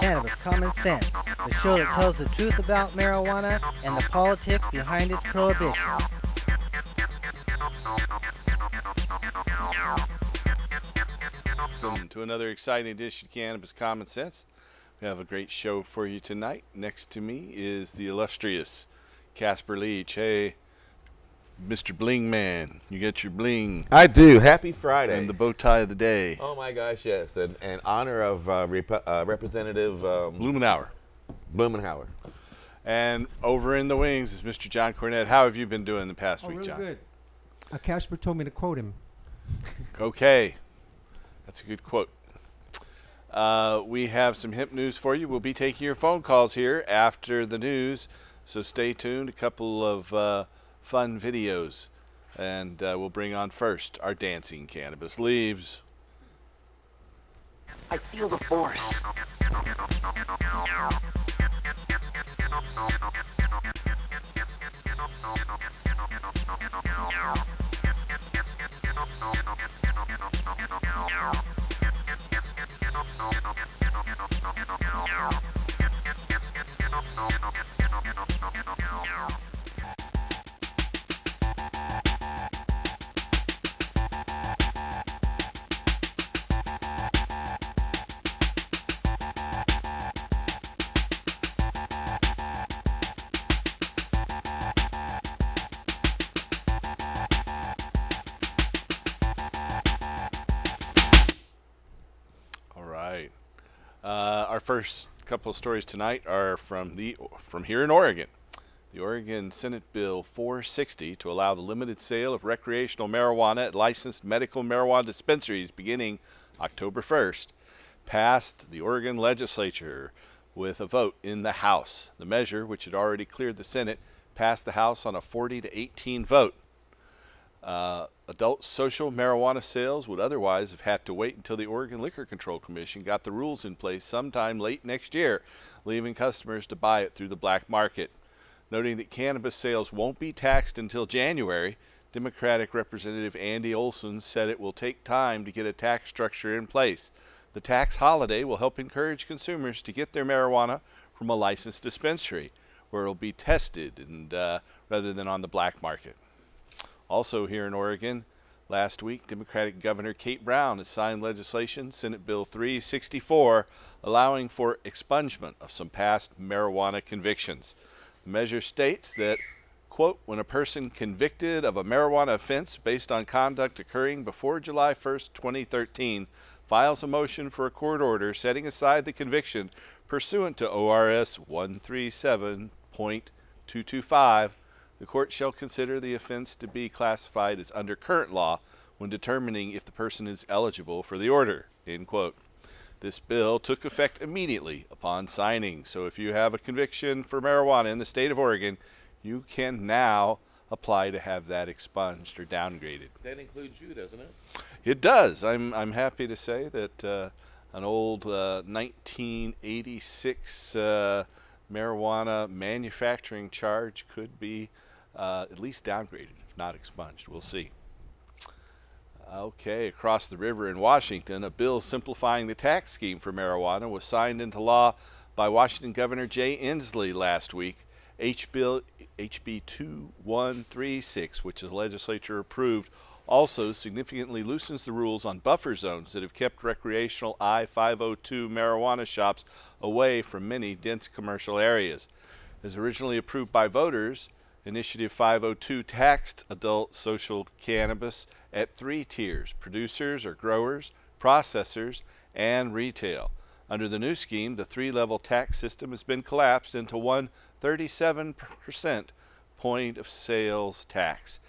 Cannabis Common Sense, the show that tells the truth about marijuana and the politics behind its prohibition. Welcome to another exciting edition of Cannabis Common Sense. We have a great show for you tonight. Next to me is the illustrious Casper Leitch. Hey, Mr. Bling Man, you get your bling I do. Happy Friday. and the bow tie of the day. oh my gosh, yes. And in honor of uh, Rep- uh, Representative um, Blumenauer. Blumenauer. And over in the wings is Mr. John Cornett. How have you been doing the past Oh, week, real John? good. Uh, Casper told me to quote him. Okay, that's a good quote. Uh, we have some hip news for you. We'll be taking your phone calls here after the news, so stay tuned. A couple of uh, fun videos, and uh, we'll bring on first our dancing cannabis leaves. I feel the force. First couple of stories tonight are from the from here in Oregon. The Oregon Senate Bill 460 to allow the limited sale of recreational marijuana at licensed medical marijuana dispensaries beginning October 1st passed the Oregon legislature with a vote in the House. The measure, which had already cleared the Senate, passed the House on a 40 to 18 vote. Uh, adult social marijuana sales would otherwise have had to wait until the Oregon Liquor Control Commission got the rules in place sometime late next year, leaving customers to buy it through the black market. Noting that cannabis sales won't be taxed until January, Democratic Representative Andy Olson said it will take time to get a tax structure in place. The tax holiday will help encourage consumers to get their marijuana from a licensed dispensary, where it will be tested and uh, rather than on the black market. Also, here in Oregon, last week, Democratic Governor Kate Brown has signed legislation, Senate Bill 364, allowing for expungement of some past marijuana convictions. The measure states that, quote, when a person convicted of a marijuana offense based on conduct occurring before July 1st, 2013, files a motion for a court order setting aside the conviction pursuant to ORS 137.225 the court shall consider the offense to be classified as under current law when determining if the person is eligible for the order. End quote. This bill took effect immediately upon signing. So if you have a conviction for marijuana in the state of Oregon, you can now apply to have that expunged or downgraded. That includes you, doesn't it? It does. I'm I'm happy to say that uh, an old uh, 1986 uh, marijuana manufacturing charge could be uh, at least downgraded, if not expunged. We'll see. Okay, across the river in Washington, a bill simplifying the tax scheme for marijuana was signed into law by Washington Governor Jay Inslee last week. H bill HB 2136, which the legislature approved, also significantly loosens the rules on buffer zones that have kept recreational I 502 marijuana shops away from many dense commercial areas. As originally approved by voters, Initiative 502 taxed adult social cannabis at three tiers producers or growers, processors, and retail. Under the new scheme, the three level tax system has been collapsed into one 37% point of sales tax.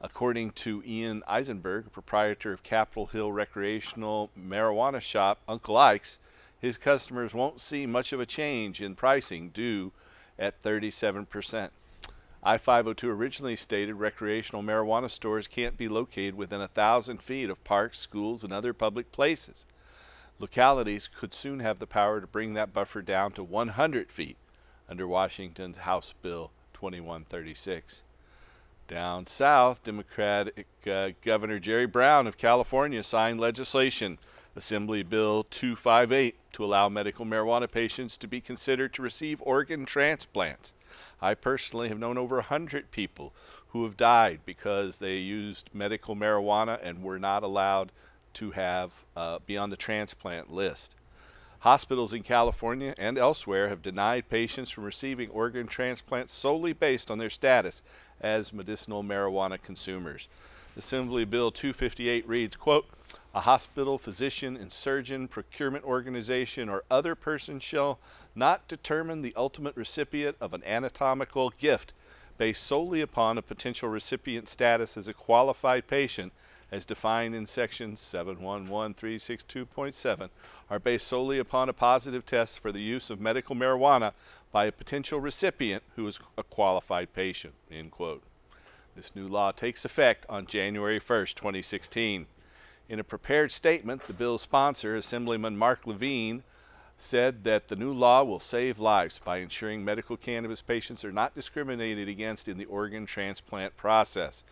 According to Ian Eisenberg, proprietor of Capitol Hill recreational marijuana shop Uncle Ike's, his customers won't see much of a change in pricing due at 37%. I 502 originally stated recreational marijuana stores can't be located within a thousand feet of parks, schools, and other public places. Localities could soon have the power to bring that buffer down to 100 feet under Washington's House Bill 2136. Down south, Democratic uh, Governor Jerry Brown of California signed legislation Assembly Bill 258 to allow medical marijuana patients to be considered to receive organ transplants. I personally have known over 100 people who have died because they used medical marijuana and were not allowed to have uh, be on the transplant list. Hospitals in California and elsewhere have denied patients from receiving organ transplants solely based on their status as medicinal marijuana consumers. Assembly Bill 258 reads, quote, a hospital, physician, and surgeon, procurement organization, or other person shall not determine the ultimate recipient of an anatomical gift based solely upon a potential recipient status as a qualified patient as defined in section 711362.7 are based solely upon a positive test for the use of medical marijuana by a potential recipient who is a qualified patient, end quote. This new law takes effect on January 1, 2016. In a prepared statement, the bill's sponsor, Assemblyman Marc Levine, said that the new law will save lives by ensuring medical cannabis patients are not discriminated against in the organ transplant process.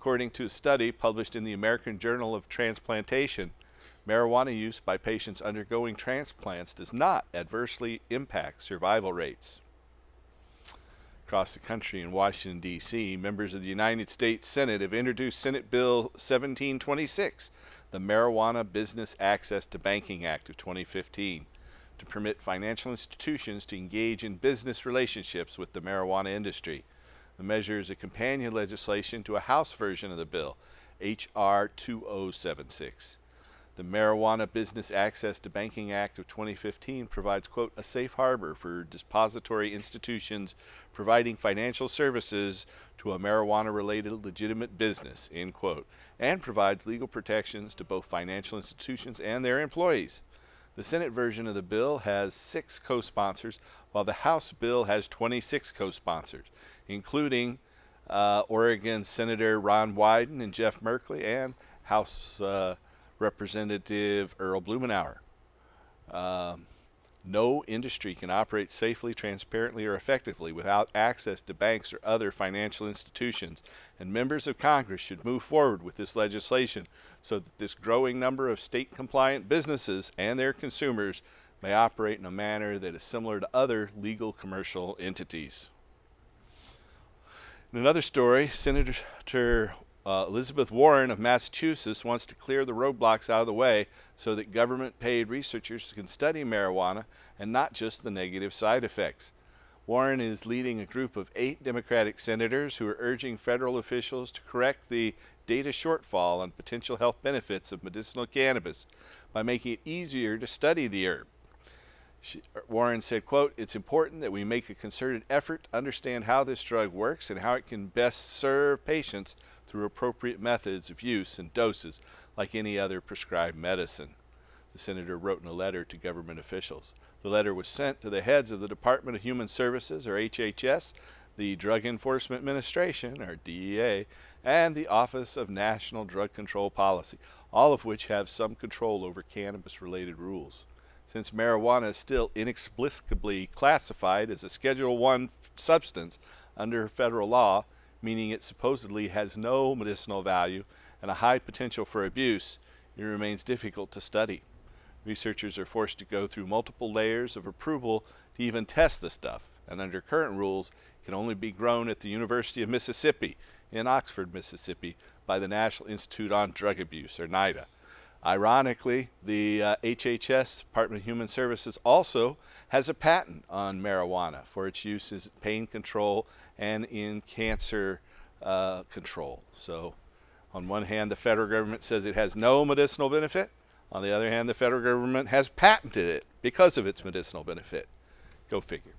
According to a study published in the American Journal of Transplantation, marijuana use by patients undergoing transplants does not adversely impact survival rates. Across the country in Washington, D.C., members of the United States Senate have introduced Senate Bill 1726, the Marijuana Business Access to Banking Act of 2015, to permit financial institutions to engage in business relationships with the marijuana industry. The measure is a companion legislation to a House version of the bill, H.R. 2076. The Marijuana Business Access to Banking Act of 2015 provides, quote, a safe harbor for depository institutions providing financial services to a marijuana related legitimate business, end quote, and provides legal protections to both financial institutions and their employees. The Senate version of the bill has six co sponsors, while the House bill has 26 co sponsors including uh, Oregon Senator Ron Wyden and Jeff Merkley and House uh, Representative Earl Blumenauer. Um, no industry can operate safely, transparently, or effectively without access to banks or other financial institutions, and members of Congress should move forward with this legislation so that this growing number of state compliant businesses and their consumers may operate in a manner that is similar to other legal commercial entities. In another story, Senator uh, Elizabeth Warren of Massachusetts wants to clear the roadblocks out of the way so that government paid researchers can study marijuana and not just the negative side effects. Warren is leading a group of eight Democratic senators who are urging federal officials to correct the data shortfall on potential health benefits of medicinal cannabis by making it easier to study the herb. She, Warren said, quote, it's important that we make a concerted effort to understand how this drug works and how it can best serve patients through appropriate methods of use and doses like any other prescribed medicine. The senator wrote in a letter to government officials. The letter was sent to the heads of the Department of Human Services, or HHS, the Drug Enforcement Administration, or DEA, and the Office of National Drug Control Policy, all of which have some control over cannabis related rules since marijuana is still inexplicably classified as a Schedule 1 substance under federal law, meaning it supposedly has no medicinal value and a high potential for abuse, it remains difficult to study. Researchers are forced to go through multiple layers of approval to even test the stuff, and under current rules, it can only be grown at the University of Mississippi in Oxford, Mississippi by the National Institute on Drug Abuse, or NIDA. Ironically, the uh, HHS, Department of Human Services, also has a patent on marijuana for its use in pain control and in cancer uh, control. So, on one hand, the federal government says it has no medicinal benefit. On the other hand, the federal government has patented it because of its medicinal benefit. Go figure.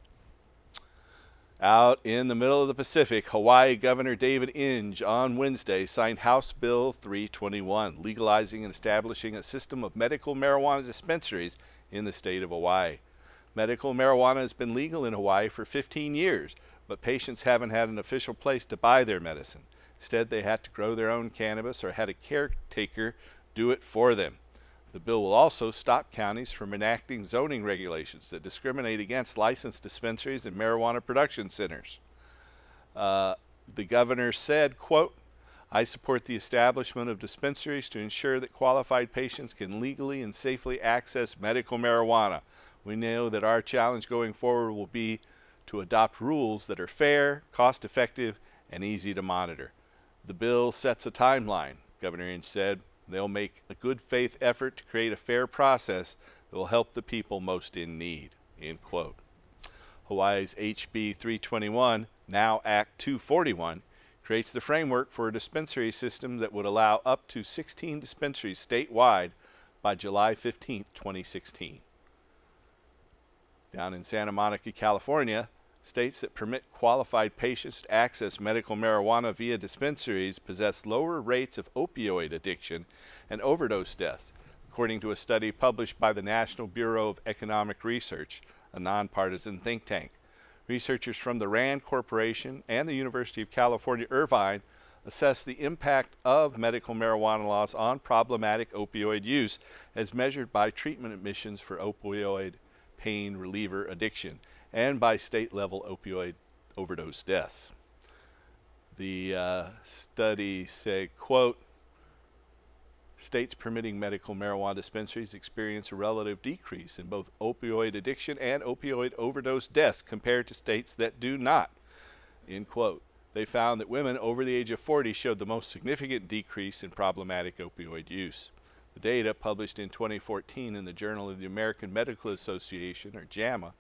Out in the middle of the Pacific, Hawaii Governor David Ige on Wednesday signed House Bill 321, legalizing and establishing a system of medical marijuana dispensaries in the state of Hawaii. Medical marijuana has been legal in Hawaii for 15 years, but patients haven't had an official place to buy their medicine. Instead, they had to grow their own cannabis or had a caretaker do it for them. The bill will also stop counties from enacting zoning regulations that discriminate against licensed dispensaries and marijuana production centers. Uh, the governor said, quote, I support the establishment of dispensaries to ensure that qualified patients can legally and safely access medical marijuana. We know that our challenge going forward will be to adopt rules that are fair, cost effective, and easy to monitor. The bill sets a timeline, Governor Ige said. They'll make a good faith effort to create a fair process that will help the people most in need. End quote. Hawaii's HB 321, now Act 241, creates the framework for a dispensary system that would allow up to 16 dispensaries statewide by July 15, 2016. Down in Santa Monica, California, states that permit qualified patients to access medical marijuana via dispensaries possess lower rates of opioid addiction and overdose deaths, according to a study published by the National Bureau of Economic Research, a nonpartisan think tank. Researchers from the RAND Corporation and the University of California, Irvine assess the impact of medical marijuana laws on problematic opioid use as measured by treatment admissions for opioid pain reliever addiction and by state level opioid overdose deaths. The uh, study said, quote, States permitting medical marijuana dispensaries experience a relative decrease in both opioid addiction and opioid overdose deaths compared to states that do not. End quote. They found that women over the age of 40 showed the most significant decrease in problematic opioid use. The data, published in 2014 in the Journal of the American Medical Association, or JAMA,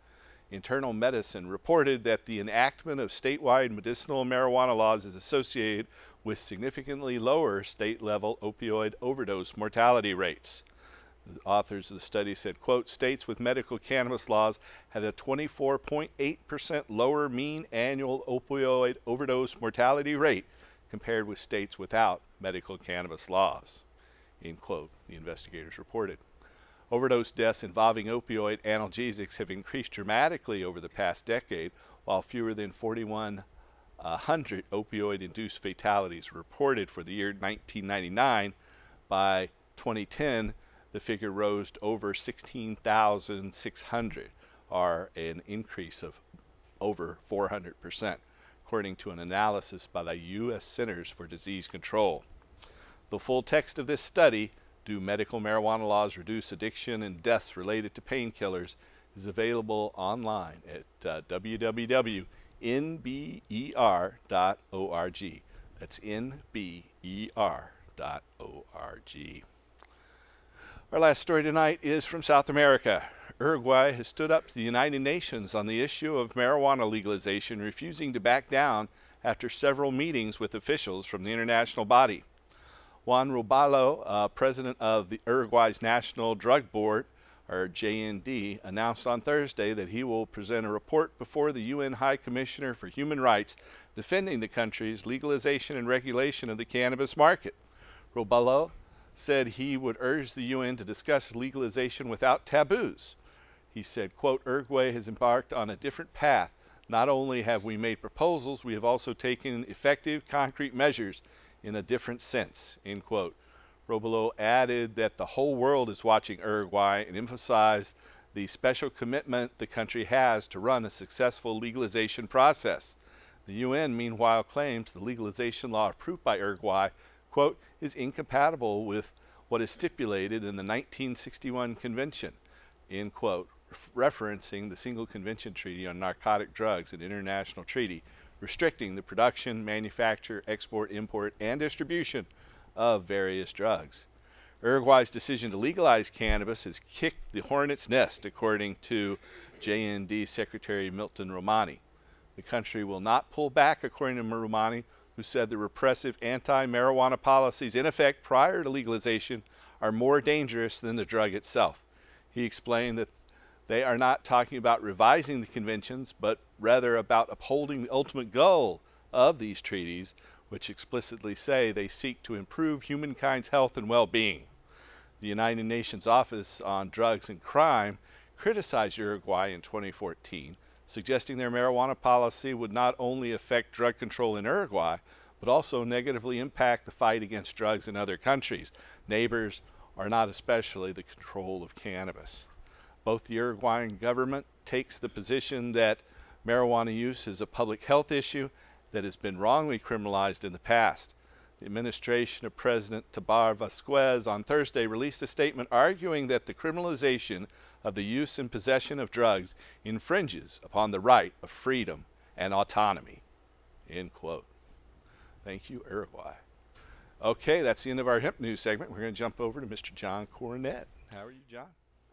Internal Medicine reported that the enactment of statewide medicinal marijuana laws is associated with significantly lower state level opioid overdose mortality rates. The authors of the study said, quote, states with medical cannabis laws had a 24.8% lower mean annual opioid overdose mortality rate compared with states without medical cannabis laws, end quote, the investigators reported. Overdose deaths involving opioid analgesics have increased dramatically over the past decade, while fewer than 4,100 uh, opioid induced fatalities were reported for the year 1999. By 2010, the figure rose to over 16,600, or an increase of over 400%, according to an analysis by the U.S. Centers for Disease Control. The full text of this study do medical marijuana laws reduce addiction and deaths related to painkillers is available online at uh, www.nber.org. That's nber.org. Our last story tonight is from South America. Uruguay has stood up to the United Nations on the issue of marijuana legalization, refusing to back down after several meetings with officials from the international body. Juan Roballo, uh, president of the Uruguay's National Drug Board, or JND, announced on Thursday that he will present a report before the UN High Commissioner for Human Rights defending the country's legalization and regulation of the cannabis market. Roballo said he would urge the UN to discuss legalization without taboos. He said, quote, Uruguay has embarked on a different path. Not only have we made proposals, we have also taken effective, concrete measures in a different sense, end quote. Roballo added that the whole world is watching Uruguay and emphasized the special commitment the country has to run a successful legalization process. The UN, meanwhile, claims the legalization law approved by Uruguay, quote, is incompatible with what is stipulated in the 1961 convention, end quote, referencing the Single Convention Treaty on Narcotic Drugs, an international treaty restricting the production, manufacture, export, import, and distribution of various drugs. Uruguay's decision to legalize cannabis has kicked the hornet's nest, according to JND Secretary Milton Romani. The country will not pull back, according to Romani, who said the repressive anti marijuana policies in effect prior to legalization are more dangerous than the drug itself. He explained that they are not talking about revising the conventions, but rather about upholding the ultimate goal of these treaties, which explicitly say they seek to improve humankind's health and well being. The United Nations Office on Drugs and Crime criticized Uruguay in 2014, suggesting their marijuana policy would not only affect drug control in Uruguay, but also negatively impact the fight against drugs in other countries. Neighbors are not especially the control of cannabis. Both the Uruguayan government takes the position that marijuana use is a public health issue that has been wrongly criminalized in the past. The administration of President Tabaré Vázquez on Thursday released a statement arguing that the criminalization of the use and possession of drugs infringes upon the right of freedom and autonomy. End quote. Thank you, Uruguay. Okay, that's the end of our hemp news segment. We're going to jump over to Mr. John Cornett. How are you, John?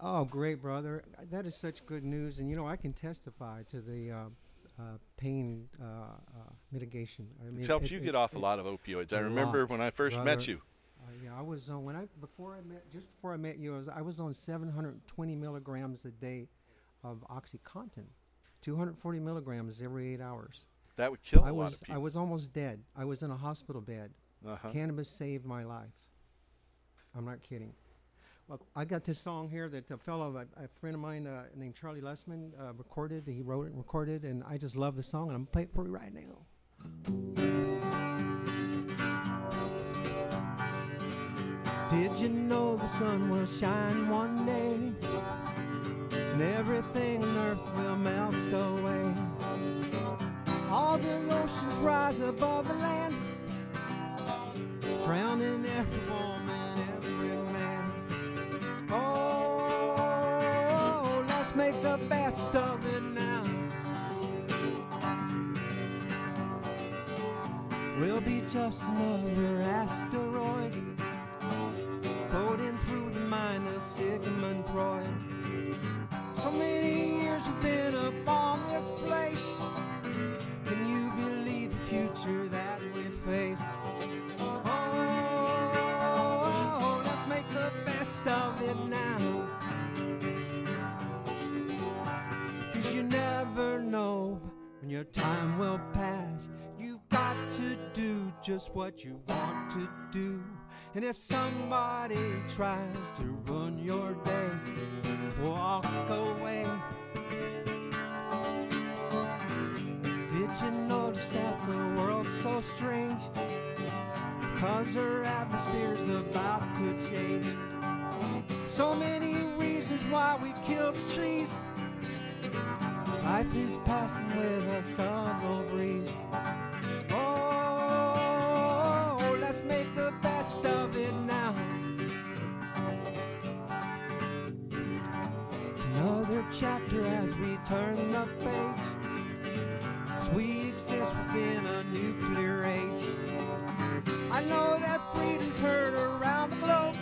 Oh, great, brother. That is such good news. And, you know, I can testify to the uh, uh, pain uh, uh, mitigation. I mean, It's helped it- you it- get off a lot of opioids. I remember lot, when I first met you. Uh, yeah, I was on when I before I met just before I met you. I was I was on 720 milligrams a day of OxyContin, 240 milligrams every eight hours. That would kill a I lot was of I was almost dead. I was in a hospital bed. uh-huh. Cannabis saved my life. I'm not kidding. Well, I got this song here that a fellow, a, a friend of mine uh, named Charlie Lessman, uh, recorded. He wrote it recorded, and I just love the song, and I'm playing it for you right now. Did you know the sun will shine one day, and everything on earth will melt away? All the oceans rise above the land drowning every Let's make the best of it now. We'll be just another asteroid floating through the mind of Sigmund Freud. So many years we've been up on this place. Your time will pass. You've got to do just what you want to do. And if somebody tries to ruin your day, walk away. Did you notice that the world's so strange? Cause our atmosphere's about to change. So many reasons why we kill trees. Life is passing with a summer breeze. Oh, let's make the best of it now. Another chapter as we turn the page. As we exist within a nuclear age. I know that freedom's heard around the globe.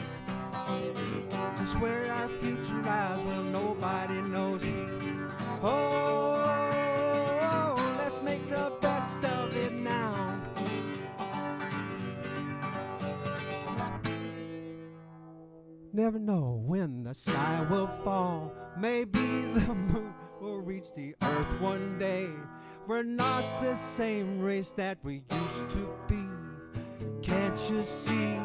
Just where our future lies, well, nobody knows. Oh, oh, oh, let's make the best of it now. Never know when the sky will fall. Maybe the moon will reach the earth one day. We're not the same race that we used to be. Can't you see?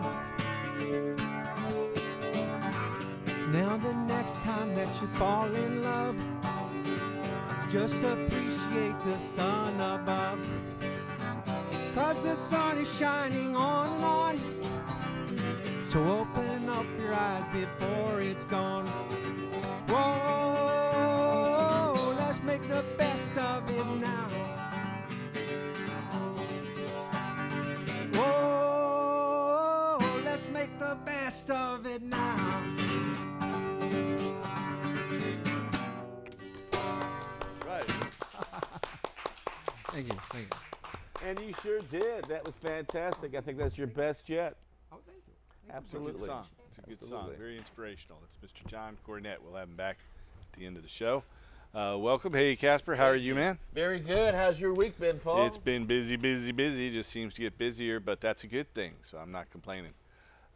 Now, the next time that you fall in love, just appreciate the sun above. Cause the sun is shining on and on. So open up your eyes before it's gone. Whoa, let's make the best of it now. Whoa, let's make the best of it now. Thank you, thank you. And you sure did. That was fantastic. I think that's your best yet. Oh, thank you. It's a good Absolutely. song. It's a good song. Very inspirational. It's Mr. John Cornett. We'll have him back at the end of the show. Uh, welcome. Hey, Casper. How are you, man? Very good. How's your week been, Paul? It's been busy, busy, busy. Just seems to get busier, but that's a good thing, so I'm not complaining.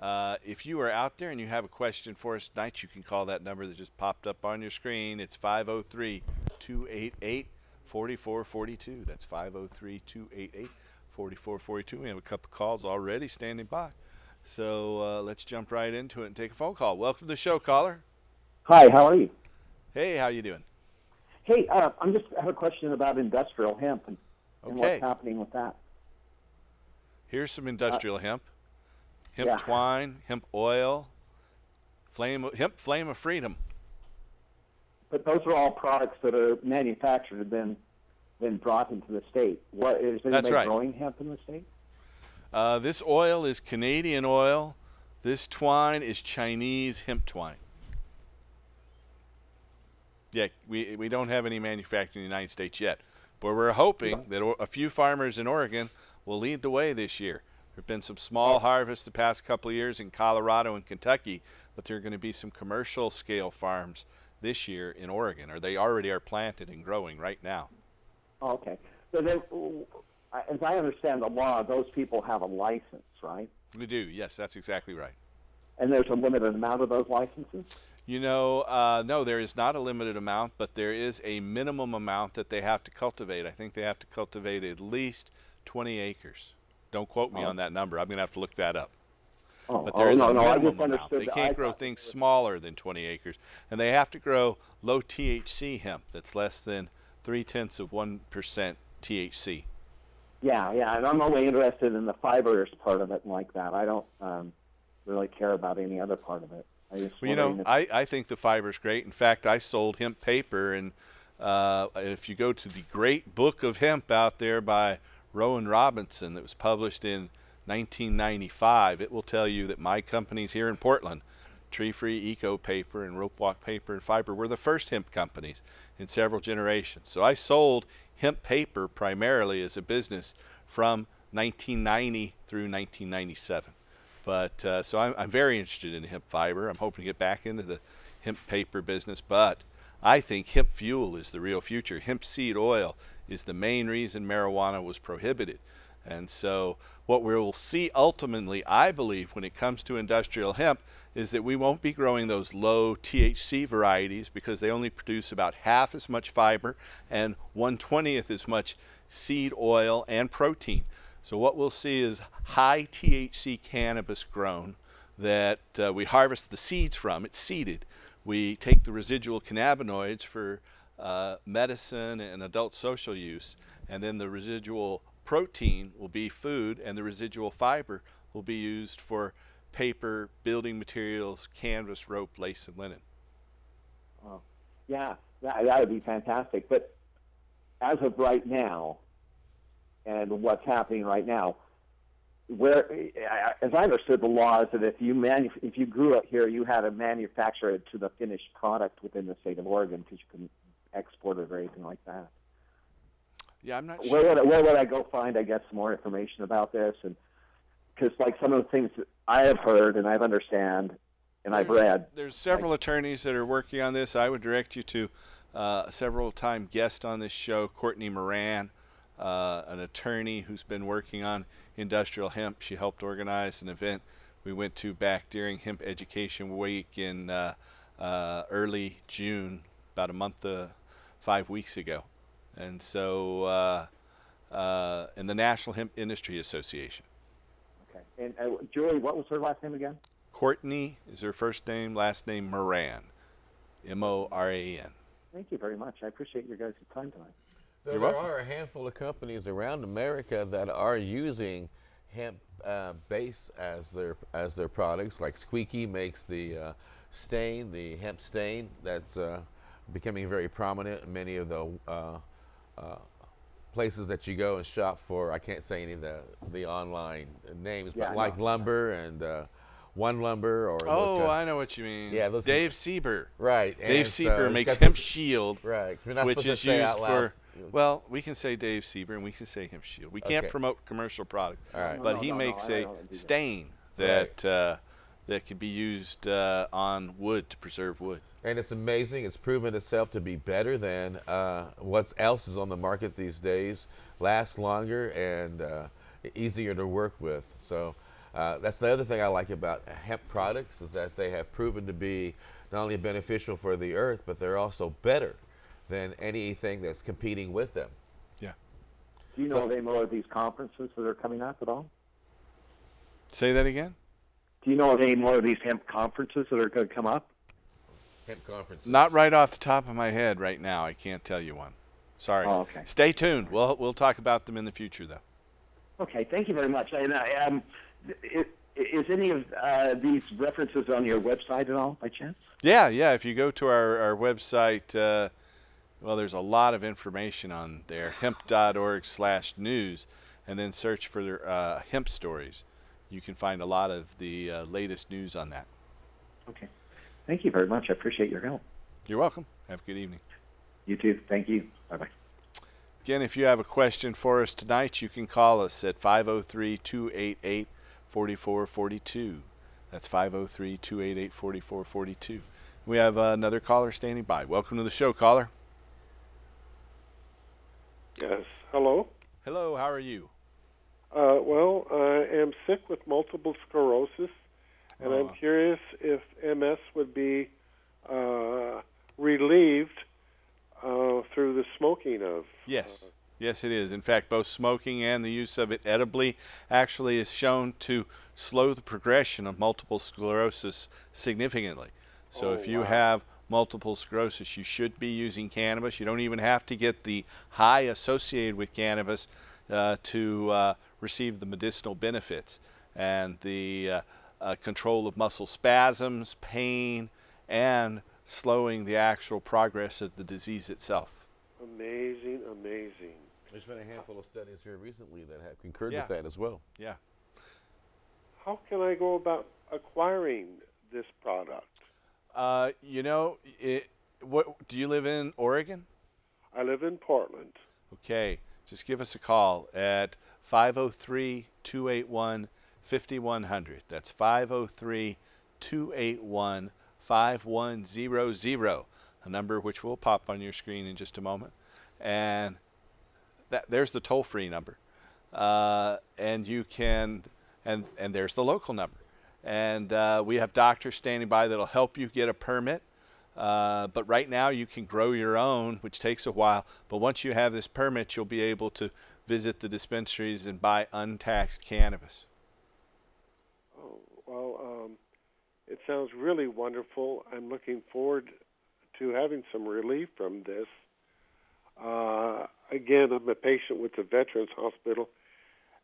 Uh, if you are out there and you have a question for us tonight, you can call that number that just popped up on your screen. It's 503 288 4442. That's 503 288 4442. We have a couple calls already standing by. So uh, let's jump right into it and take a phone call. Welcome to the show, caller. Hi, how are you? Hey, how you doing? Hey, uh, I'm just I have a question about industrial hemp and, and what's happening with that. Here's some industrial hemp, hemp yeah. twine, hemp oil, flame, hemp flame of freedom. But those are all products that are manufactured and then then brought into the state. What is anybody That's right. growing hemp in the state? Uh, this oil is Canadian oil. This twine is Chinese hemp twine. Yeah, we, we don't have any manufacturing in the United States yet, but we're hoping that a few farmers in Oregon will lead the way this year. There have been some small harvests the past couple of years in Colorado and Kentucky, but there are going to be some commercial scale farms this year in Oregon, or they already are planted and growing right now. Oh, okay. So uh, as I understand the law, those people have a license, right? We do, yes, that's exactly right. And there's a limited amount of those licenses. You know, uh, no, there is not a limited amount, but there is a minimum amount that they have to cultivate. I think they have to cultivate at least 20 acres. Don't quote me Oh. on that number. I'm going to have to look that up. Oh, But oh, there is no, a no, I minimum just amount. They can't grow things smaller than 20 acres, and they have to grow low THC hemp that's less than three tenths of one percent THC. Yeah, yeah, and I'm only interested in the fibers part of it like that. I don't um, really care about any other part of it. I just Well, you know, I, I think the fiber's great. In fact, I sold hemp paper, and uh, if you go to the great book of hemp out there by Rowan Robinson that was published in 1995, it will tell you that my companies here in Portland, Tree Free Eco Paper and Rope Walk Paper and Fiber, were the first hemp companies in several generations. So I sold hemp paper primarily as a business from 1990 through 1997. But uh, so I'm, I'm very interested in hemp fiber. I'm hoping to get back into the hemp paper business. But I think hemp fuel is the real future. Hemp seed oil is the main reason marijuana was prohibited. And so what we'll see ultimately, I believe, when it comes to industrial hemp, is that we won't be growing those low THC varieties because they only produce about half as much fiber and 120th as much seed oil and protein. So what we'll see is high THC cannabis grown that uh, we harvest the seeds from. It's seeded. We take the residual cannabinoids for uh, medicine and adult social use, and then the residual protein will be food, and the residual fiber will be used for paper, building materials, canvas, rope, lace, and linen. Oh, yeah, that, that would be fantastic. But as of right now, and what's happening right now, where, as I understood the law, is that if you manu- if you grew it here, you had to manufacture it to the finished product within the state of Oregon because you couldn't export it or anything like that. Yeah, I'm not Where sure. would, I- where would I go find, I guess, more information about this? And because, like, some of the things that I have heard and I've understand and I've read, There's several attorneys that are working on this. I would direct you to uh, several time guest on this show, Courtney Moran, uh, an attorney who's been working on industrial hemp. She helped organize an event we went to back during Hemp Education Week in uh, uh, early June, about a month, uh, five weeks ago. And so, uh, uh, in the National Hemp Industry Association. okay. And uh, Julie, what was her last name again? Courtney is her first name, last name Moran, M O R A N. Thank you very much. I appreciate your guys' time tonight. There, You're there are a handful of companies around America that are using hemp uh, base as their as their products. Like Squeaky makes the uh, stain, the hemp stain, that's uh, becoming very prominent in many of the uh, places that you go and shop for. I can't say any of the the online names, Yeah, but I like know. Lumber and uh, One Lumber or Oh, kind- I know what you mean. Yeah, those- Dave Seber. right. Dave and so Seber it's makes hemp this- shield, Right, you're not which is to say used out loud. for. Well, we can say Dave Seber and we can say hemp shield. We can't Okay. promote commercial product, All right. but No, he no, no, makes I a don't that. stain that uh, that can be used uh, on wood to preserve wood. And it's amazing. It's proven itself to be better than uh, what else is on the market these days. Lasts longer and uh, easier to work with. So uh, that's the other thing I like about hemp products is that they have proven to be not only beneficial for the earth, but they're also better than anything that's competing with them. Yeah. Do you know of any more of these conferences that are coming up at all? Say that again. Do you know of any more of these hemp conferences that are going to come up? Hemp conferences. Not right off the top of my head right now. I can't tell you one. Sorry. Oh, okay. Stay tuned. We'll we'll talk about them in the future though. Okay, thank you very much. And I, um, i- is any of uh, these references on your website at all, by chance? Yeah, yeah. If you go to our, our website, uh, well, there's a lot of information on there, hemp.org slash news. and then search for uh, hemp stories. You can find a lot of the uh, latest news on that. Okay. Thank you very much. I appreciate your help. You're welcome. Have a good evening. You too. Thank you. Bye bye. Again, if you have a question for us tonight, you can call us at 503 288 4442. That's 503 288 4442. We have uh, another caller standing by. Welcome to the show, caller. Yes. Hello. Hello, how are you? Uh, well, I am sick with multiple sclerosis, and I'm Uh. curious if MS would be uh, relieved uh, through the smoking of. Yes. Yes, it is. In fact, both smoking and the use of it edibly actually is shown to slow the progression of multiple sclerosis significantly. So Oh, if you wow. have multiple sclerosis, you should be using cannabis. You don't even have to get the high associated with cannabis uh, to uh, receive the medicinal benefits and the uh, control of muscle spasms, pain, and slowing the actual progress of the disease itself. Amazing, amazing. There's been a handful of studies here recently that have concurred Yeah. with that as well. Yeah. How can I go about acquiring this product? Uh, you know, it, what do you live in Oregon? I live in Portland. Okay, just give us a call at 503 281 5100. That's 503 281 5100, a number which will pop on your screen in just a moment. And that there's the toll free number. Uh, and you can, and, and there's the local number. And uh, we have doctors standing by that'll help you get a permit. Uh, but right now you can grow your own, which takes a while. But once you have this permit, you'll be able to visit the dispensaries and buy untaxed cannabis. Well, um, it sounds really wonderful. I'm looking forward to having some relief from this. Uh, again, I'm a patient with the Veterans Hospital,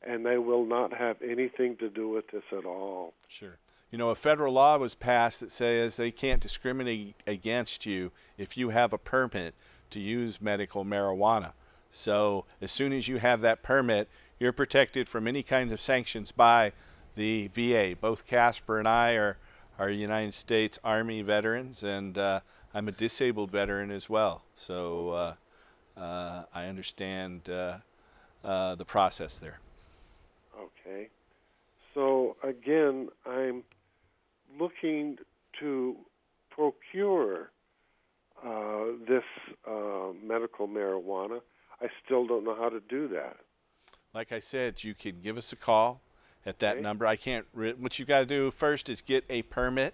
and they will not have anything to do with this at all. Sure. You know, a federal law was passed that says they can't discriminate against you if you have a permit to use medical marijuana. So, as soon as you have that permit, you're protected from any kinds of sanctions by the VA. Both Casper and I are, are United States Army veterans, and uh, I'm a disabled veteran as well. So, uh, uh, I understand uh, uh, the process there. Okay. So again, I'm looking to procure uh, this uh, medical marijuana. I still don't know how to do that. like I said, you can give us a call at that Okay. number. I can't. Re- what you got to do first is get a permit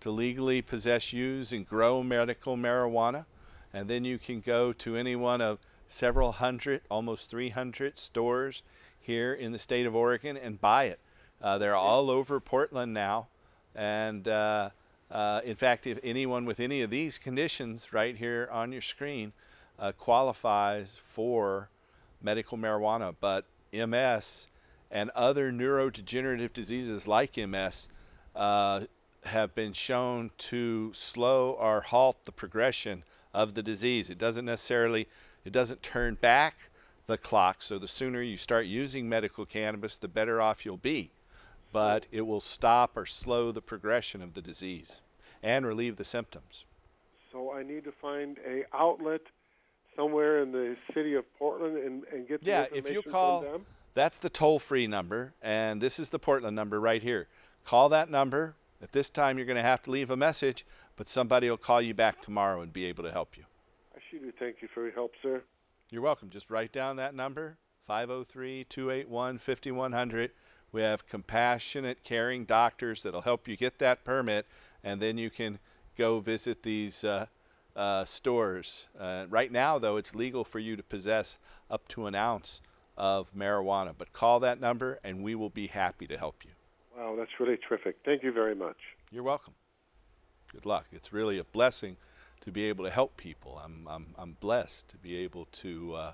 to legally possess, use, and grow medical marijuana, and then you can go to any one of several hundred, almost 300 stores here in the state of Oregon and buy it. Uh, they're all over Portland now, and uh, uh, in fact, if anyone with any of these conditions right here on your screen uh, qualifies for medical marijuana, but MS and other neurodegenerative diseases like MS uh, have been shown to slow or halt the progression of the disease. It doesn't necessarily, it doesn't turn back the clock. So the sooner you start using medical cannabis, the better off you'll be. But it will stop or slow the progression of the disease and relieve the symptoms. So I need to find a outlet somewhere in the city of Portland and, and get the Yeah, information if you call, from them. That's the toll free number, and this is the Portland number right here. Call that number. At this time, you're going to have to leave a message, but somebody will call you back tomorrow and be able to help you. I sure do thank you for your help, sir. You're welcome. Just write down that number 503 281 5100. We have compassionate, caring doctors that'll help you get that permit, and then you can go visit these uh, uh, stores. Uh, right now, though, it's legal for you to possess up to an ounce of marijuana. But call that number, and we will be happy to help you. Wow, that's really terrific. Thank you very much. You're welcome. Good luck. It's really a blessing to be able to help people. I'm, I'm, I'm blessed to be able to uh,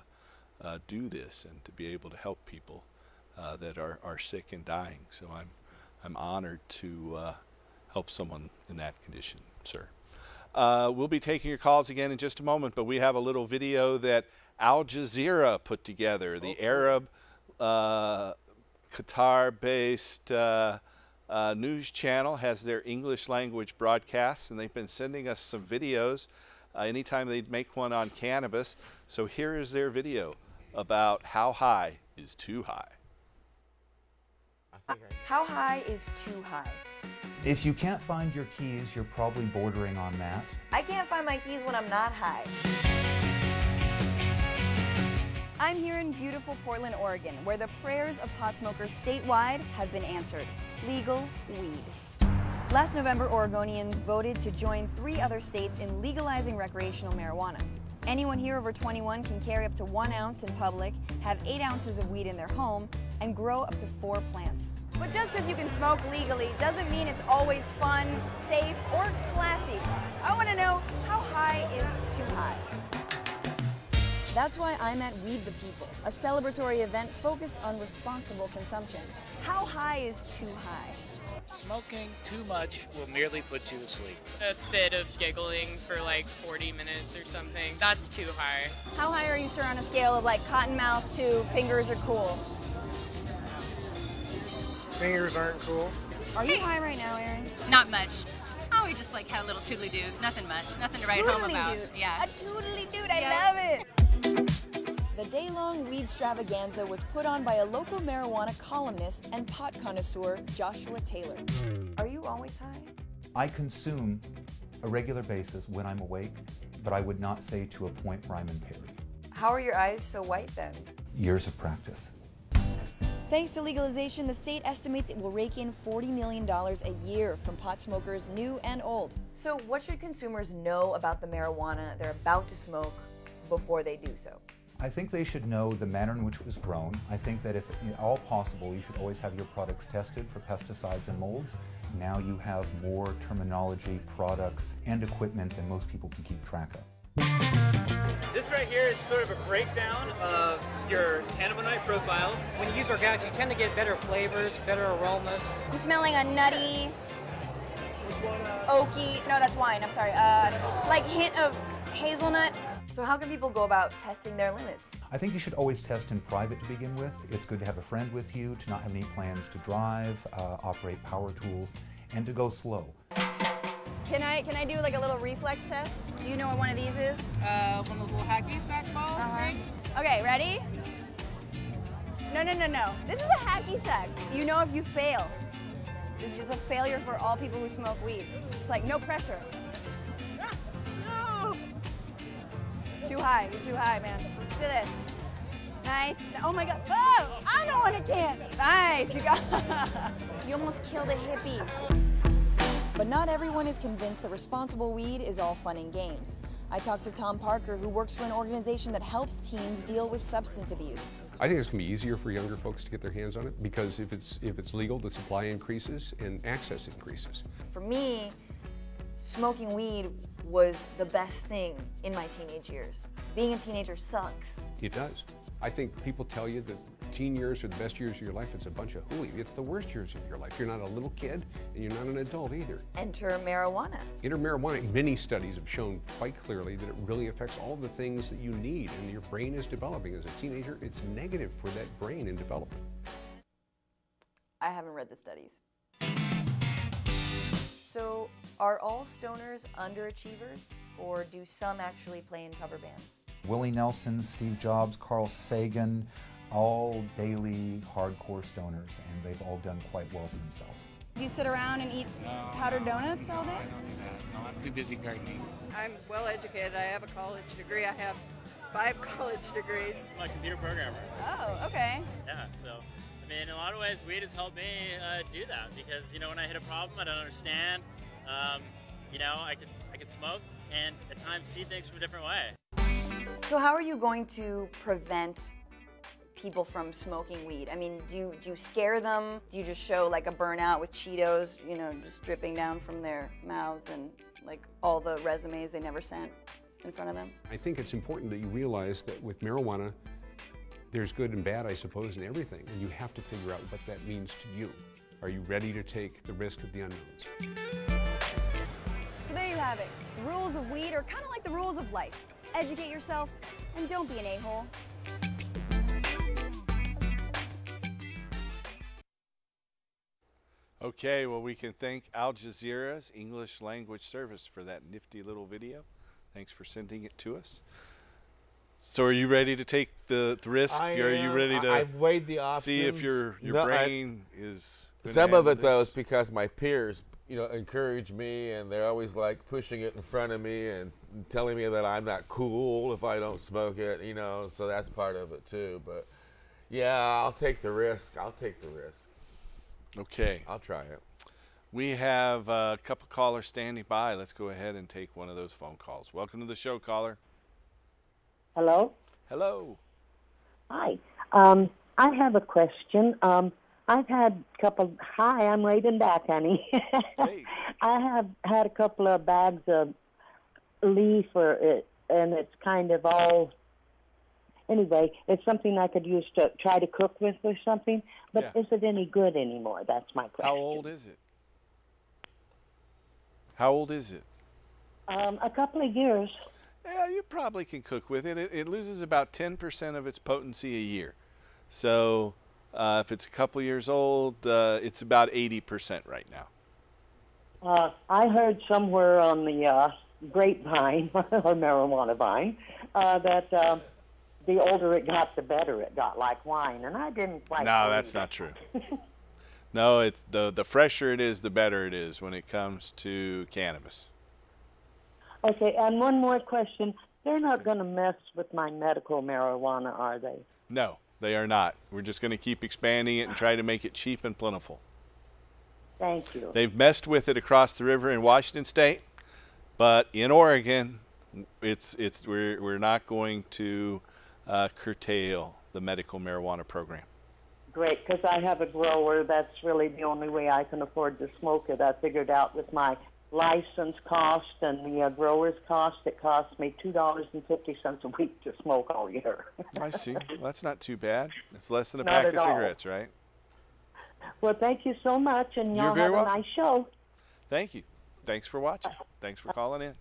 uh, do this and to be able to help people uh, that are, are sick and dying. So I'm, I'm honored to uh, help someone in that condition, sir. Uh, we'll be taking your calls again in just a moment, but we have a little video that Al Jazeera put together, the Arab uh, Qatar-based uh, uh, news channel has their English language broadcasts, and they've been sending us some videos uh, anytime they make one on cannabis. So here is their video about how high is too high. How high is too high? If you can't find your keys, you're probably bordering on that. I can't find my keys when I'm not high. I'm here in beautiful Portland, Oregon, where the prayers of pot smokers statewide have been answered. Legal weed. Last November, Oregonians voted to join three other states in legalizing recreational marijuana. Anyone here over 21 can carry up to one ounce in public, have eight ounces of weed in their home, and grow up to four plants. But just because you can smoke legally doesn't mean it's always fun, safe, or classy. That's why I'm at Weed the People, a celebratory event focused on responsible consumption. How high is too high? Smoking too much will merely put you to sleep. A fit of giggling for like 40 minutes or something. That's too high. How high are you sir, on a scale of like cotton mouth to fingers are cool? Fingers aren't cool. Are you high right now, Aaron? Not much. Oh, we just like had a little toodly doo. Nothing much. Nothing to write home about. Toodly-doo. Yeah. A toodly dude, I Yeah. love it. The day long weed stravaganza was put on by a local marijuana columnist and pot connoisseur, Joshua Taylor. Are you always high? I consume a regular basis when I'm awake, but I would not say to a point where I'm impaired. How are your eyes so white then? Years of practice. Thanks to legalization, the state estimates it will rake in $40 million a year from pot smokers, new and old. So, what should consumers know about the marijuana they're about to smoke before they do so? I think they should know the manner in which it was grown. I think that if at all possible, you should always have your products tested for pesticides and molds. Now you have more terminology, products, and equipment than most people can keep track of. This right here is sort of a breakdown of your cannabinoid profiles. When you use organics, you tend to get better flavors, better aromas. I'm smelling a nutty, oaky, no, that's wine, I'm sorry, uh, like hint of hazelnut. So, how can people go about testing their limits? I think you should always test in private to begin with. It's good to have a friend with you, to not have any plans to drive, uh, operate power tools, and to go slow. Can I can I do like a little reflex test? Do you know what one of these is? Uh, one of the little hacky sack balls. Uh-huh. Okay, ready? No, no, no, no. This is a hacky sack. You know if you fail. This is just a failure for all people who smoke weed. It's just like no pressure. Too high. You're too high, man. Let's do this. Nice. Oh my God. Oh, I'm the one that can't. Nice. You got. you almost killed a hippie. But not everyone is convinced that responsible weed is all fun and games. I talked to Tom Parker, who works for an organization that helps teens deal with substance abuse. I think it's going to be easier for younger folks to get their hands on it because if it's if it's legal, the supply increases and access increases. For me, smoking weed was the best thing in my teenage years. Being a teenager sucks. It does. I think people tell you that teen years are the best years of your life. It's a bunch of hooey. It's the worst years of your life. You're not a little kid and you're not an adult either. Enter marijuana. Enter marijuana. Many studies have shown quite clearly that it really affects all the things that you need and your brain is developing. As a teenager, it's negative for that brain in development. I haven't read the studies. So, are all stoners underachievers, or do some actually play in cover bands? Willie Nelson, Steve Jobs, Carl Sagan, all daily hardcore stoners, and they've all done quite well for themselves. Do you sit around and eat powdered donuts all day? I don't do that. No, I'm too busy gardening. I'm well educated. I have a college degree. I have five college degrees. I'm a computer programmer. Oh, okay. Yeah, so I mean, in a lot of ways, weed has helped me uh, do that because you know when I hit a problem I don't understand, um, you know I could I could smoke and at times see things from a different way. So, how are you going to prevent people from smoking weed? I mean, do you, do you scare them? Do you just show like a burnout with Cheetos, you know, just dripping down from their mouths and like all the resumes they never sent in front of them? I think it's important that you realize that with marijuana, there's good and bad, I suppose, in everything, and you have to figure out what that means to you. Are you ready to take the risk of the unknowns? have it. The rules of weed are kind of like the rules of life. Educate yourself and don't be an a-hole. Okay, well, we can thank Al Jazeera's English language service for that nifty little video. Thanks for sending it to us. So, are you ready to take the, the risk? I are am, you ready to? I've weighed the options. See if your your no, brain I, is. Some of it this? though is because my peers you know, encourage me, and they're always like pushing it in front of me and telling me that I'm not cool if I don't smoke it. You know, so that's part of it too. But yeah, I'll take the risk. I'll take the risk. Okay. I'll try it. We have a couple callers standing by. Let's go ahead and take one of those phone calls. Welcome to the show, caller. Hello. Hello. Hi. Um, I have a question. Um, I've had a couple. Hi, I'm waving back, honey. I have had a couple of bags of leaf, or it, and it's kind of all. Anyway, it's something I could use to try to cook with or something. But Yeah. is it any good anymore? That's my question. How old is it? How old is it? Um, a couple of years. Yeah, you probably can cook with it. It, it loses about 10% of its potency a year. So uh, if it's a couple years old, uh, it's about 80% right now. Uh, I heard somewhere on the uh, grapevine or marijuana vine uh, that uh, the older it got, the better it got, like wine, and I didn't quite. no, that's not true. no, it's the the fresher it is, the better it is when it comes to cannabis. Okay, and one more question. They're not going to mess with my medical marijuana, are they? No, they are not. We're just going to keep expanding it and try to make it cheap and plentiful. Thank you. They've messed with it across the river in Washington State, but in Oregon, it's it's we're we're not going to uh, curtail the medical marijuana program. Great, because I have a grower. That's really the only way I can afford to smoke it. I figured out with my license cost and the uh, grower's cost, it costs me two dollars and fifty cents a week to smoke all year. I see. Well, that's not too bad. It's less than a Not pack of all. cigarettes, right? well, thank you so much, and y'all have welcome. a nice show. Thank you. Thanks for watching. Thanks for calling in.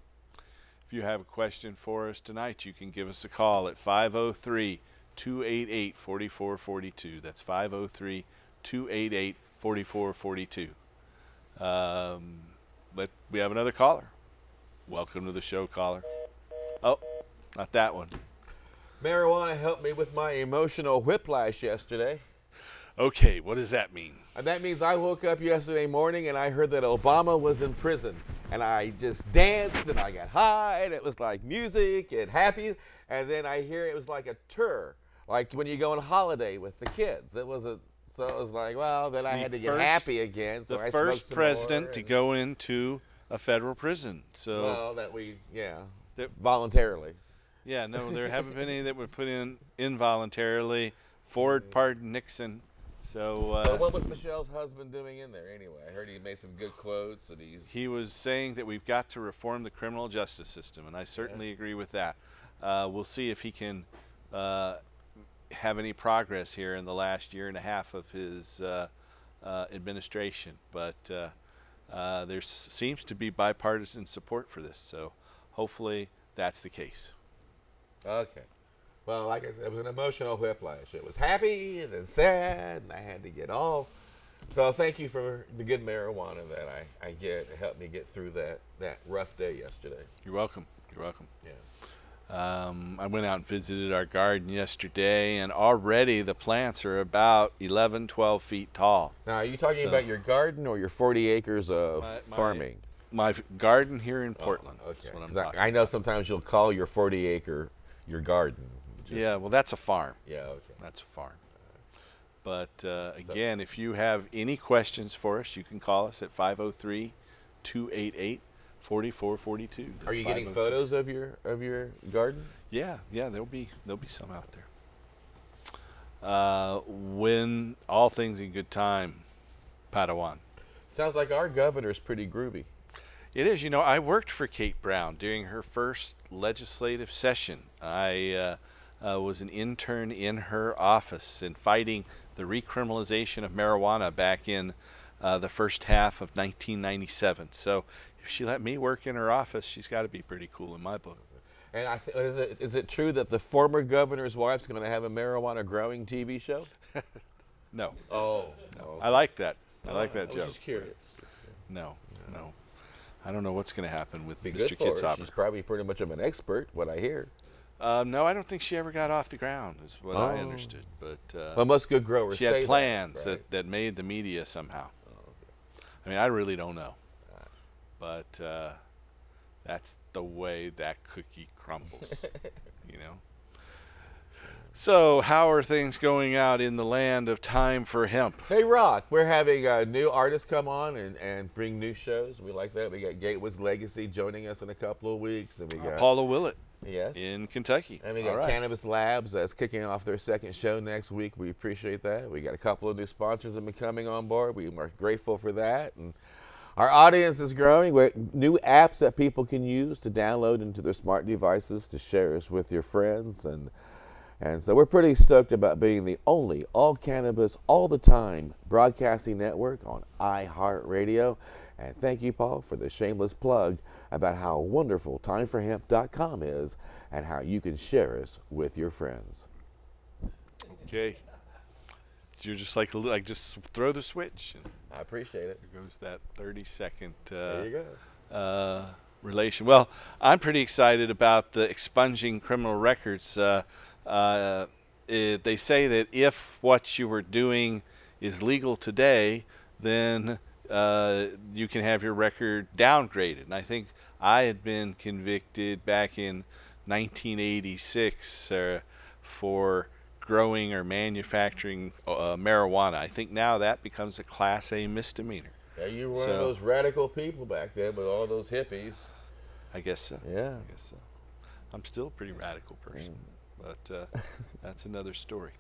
If you have a question for us tonight, you can give us a call at 503 288 4442. That's 503 288 4442. But we have another caller. Welcome to the show, caller. Oh, not that one. Marijuana helped me with my emotional whiplash yesterday. Okay, what does that mean? And that means I woke up yesterday morning and I heard that Obama was in prison. And I just danced and I got high and it was like music and happy. And then I hear it was like a tour, like when you go on holiday with the kids. It was a, so it was like, well, then It's I had to get first- happy again. So the I first president to go into a federal prison. So Well, that we, yeah, that- voluntarily. Yeah, no, there haven't been any that were put in involuntarily. Ford pardoned Nixon. So, uh, so what was Michelle's husband doing in there anyway? I heard he made some good quotes and he's. he was saying that we've got to reform the criminal justice system, and I certainly agree with that. Uh, we'll see if he can uh, have any progress here in the last year and a half of his uh, uh, administration. But uh, uh, there seems to be bipartisan support for this, so hopefully that's the case. Okay. Well, like I said, it was an emotional whiplash. It was happy and then sad, and I had to get off. So thank you for the good marijuana that I, I get. It helped me get through that, that rough day yesterday. You're welcome. You're welcome. Yeah. Um, I went out and visited our garden yesterday, and already the plants are about 11, 12 feet tall. Now, are you talking So- about your garden or your 40 acres of My- my- farming? My garden here in Portland. Oh, okay. what I'm 'Cause I, I know sometimes you'll call your 40 acre your garden. Just- yeah, well, that's a farm. Yeah, okay. That's a farm. But uh, again, if you have any questions for us, you can call us at 503 288 4442. Are you getting photos of your of your garden? Yeah, yeah, there'll be there'll be some out there. Uh, when all things in good time, Padawan. Sounds like our governor's pretty groovy. It is. You know, I worked for Kate Brown during her first legislative session. I uh, uh, was an intern in her office in fighting the recriminalization of marijuana back in uh, the first half of 1997. So if she let me work in her office, she's got to be pretty cool in my book. And I th- is it is it true that the former governor's wife's going to have a marijuana growing TV show? No. Oh. no. I like that. I like that I joke. just curious. No, no. I don't know what's going to happen with Be Mr. good for her. Kitzhaber. She's probably pretty much of an expert, what I hear. Um, no, I don't think she ever got off the ground, is what I Oh. understood. But uh, Well, most good growers she had that, plans right. that, that made the media somehow. I mean, I really don't know, but uh, that's the way that cookie crumbles, you know. So, how are things going out in the land of time for hemp? Hey, Rock, we're having uh, new artists come on and, and bring new shows. We like that. We got Gateway's Legacy joining us in a couple of weeks. And we got Paula Willett. Yes. In Kentucky. And we got right. Cannabis Labs that's kicking off their second show next week. We appreciate that. We got a couple of new sponsors that have been coming on board. We are grateful for that. And our audience is growing with new apps that people can use to download into their smart devices to share us with your friends. And and so we're pretty stoked about being the only all cannabis all the time broadcasting network on iHeartRadio. And thank you, Paul, for the shameless plug about how wonderful timeforhemp.com is and how you can share us with your friends. Okay. You're just like like just throw the switch. And I appreciate it. There goes that 30 second. Uh, There you go. Uh, relation. Well, I'm pretty excited about the expunging criminal records. Uh, uh, it, they say that if what you were doing is legal today, then uh, you can have your record downgraded. And I think I had been convicted back in 1986 uh, for growing or manufacturing uh, marijuana. I think now that becomes a Class A misdemeanor. Yeah, you were one of those radical people back then with all those hippies. I guess so. Yeah. I guess so. I'm still a pretty radical person, but uh, that's another story.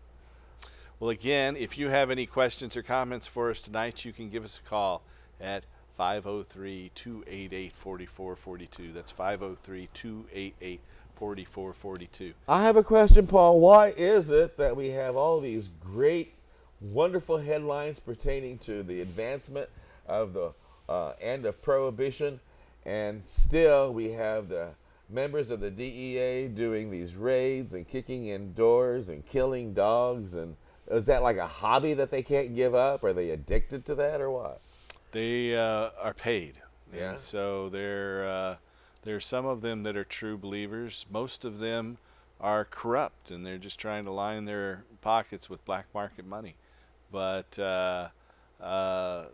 Well, again, if you have any questions or comments for us tonight, you can give us a call at 503 288 4442. That's 503 288 4442. I have a question, Paul. Why is it that we have all these great, wonderful headlines pertaining to the advancement of the uh, end of prohibition, and still we have the members of the DEA doing these raids and kicking in doors and killing dogs? And is that like a hobby that they can't give up? Are they addicted to that, or what? They uh, are paid. Yeah. So there, uh, there are some of them that are true believers. Most of them are corrupt, and they're just trying to line their pockets with black market money. But uh, uh,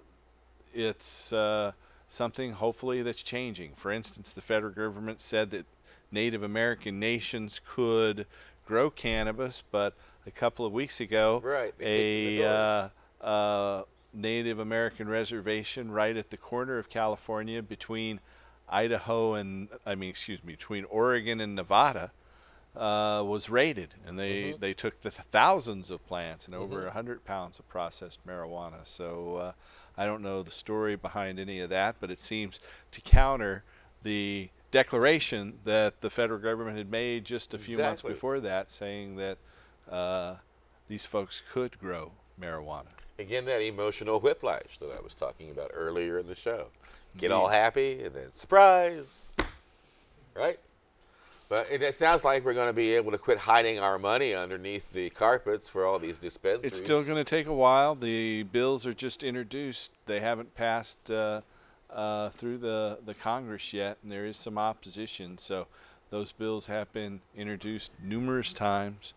it's uh, something hopefully that's changing. For instance, the federal government said that Native American nations could grow cannabis, but a couple of weeks ago, Right, they kicked in the a uh, uh, Native American reservation right at the corner of California between Idaho and I mean, excuse me, between Oregon and Nevada uh, was raided, and they Mhm. they took the thousands of plants and over Mhm. a hundred pounds of processed marijuana. So uh, I don't know the story behind any of that, but it seems to counter the declaration that the federal government had made just a few months before that, saying that uh, these folks could grow marijuana. Again, that emotional whiplash that I was talking about earlier in the show. Get all happy and then surprise, right? But it, sounds like we're going to be able to quit hiding our money underneath the carpets for all these dispensaries. It's still going to take a while. The bills are just introduced. They haven't passed uh, uh, through the, the Congress yet, and there is some opposition. So those bills have been introduced numerous times.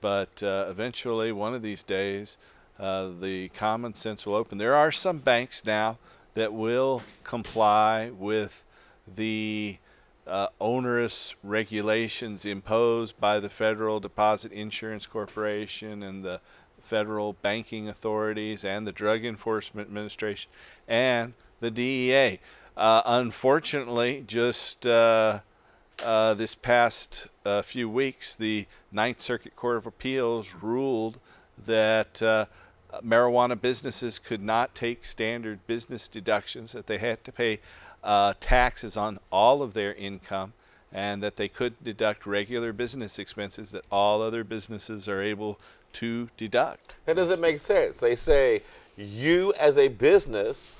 But uh, eventually, one of these days, uh, the common sense will open. There are some banks now that will comply with the uh, onerous regulations imposed by the Federal Deposit Insurance Corporation and the federal banking authorities and the Drug Enforcement Administration and the DEA. Uh, unfortunately, just uh, uh, this past uh, few weeks, the Ninth Circuit Court of Appeals ruled that uh, marijuana businesses could not take standard business deductions, that they had to pay uh, taxes on all of their income, and that they could deduct regular business expenses that all other businesses are able to deduct. That doesn't make sense. They say you as a business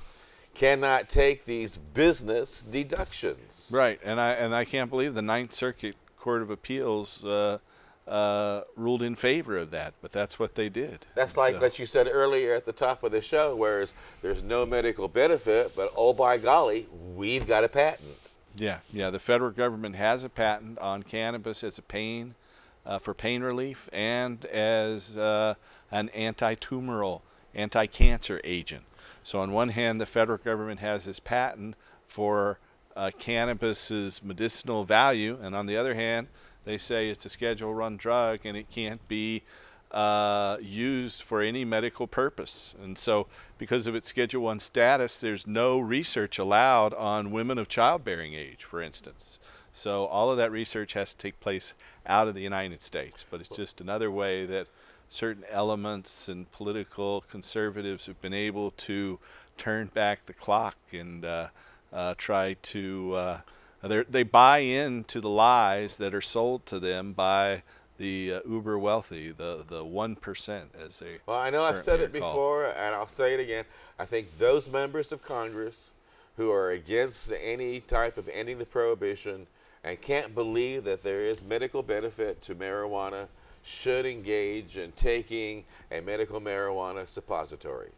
cannot take these business deductions. Right, and I and I can't believe the Ninth Circuit Court of Appeals uh, uh, ruled in favor of that, but that's what they did. That's like So- what you said earlier at the top of the show, whereas there's no medical benefit, but oh by golly, we've got a patent. Yeah, yeah. The federal government has a patent on cannabis as a pain, uh, for pain relief, and as uh, an anti-tumoral, anti-cancer agent. So on one hand, the federal government has this patent for uh, cannabis's medicinal value, and on the other hand, they say it's a Schedule One drug and it can't be uh, used for any medical purpose. And so, because of its Schedule One status, there's no research allowed on women of childbearing age, for instance. So all of that research has to take place out of the United States. But it's just another way that certain elements and political conservatives have been able to turn back the clock and uh, uh, try to. Uh, they're- they buy into the lies that are sold to them by the uh, uber wealthy, the the one percent, as they. Well, I know I've said it are called. before, and I'll say it again. I think those members of Congress who are against any type of ending the prohibition and can't believe that there is medical benefit to marijuana should engage in taking a medical marijuana suppository.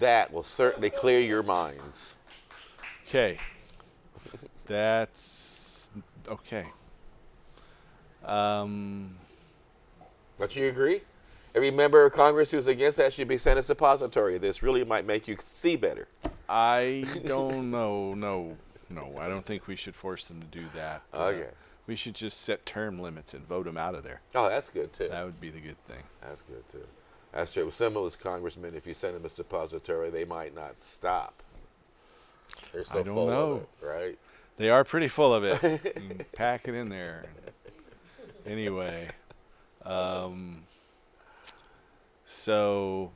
That will certainly clear your minds. Okay. That's okay. Um, Don't you agree? Every member of Congress who's against that should be sent a suppository. This really might make you see better. I don't know. No, no. I don't think we should force them to do that. Uh, Okay. we should just set term limits and vote them out of there. Oh, that's good too. That would be the good thing. That's good too. That's true. Some of those congressmen, if you send them a suppository, they might not stop. They're so I don't full know. of it, right? They are pretty full of it. You pack it in there. Anyway, um, so